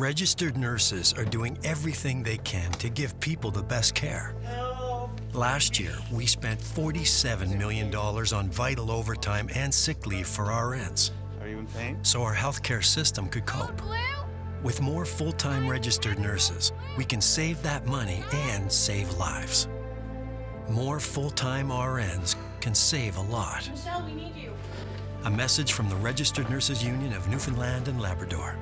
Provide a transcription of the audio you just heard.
Registered nurses are doing everything they can to give people the best care. Last year, we spent $47 million on vital overtime and sick leave for RNs, Are you in pain? so our healthcare system could cope. With more full time registered nurses, we can save that money and save lives. More full time RNs can save a lot. Michelle, we need you. A message from the Registered Nurses Union of Newfoundland and Labrador.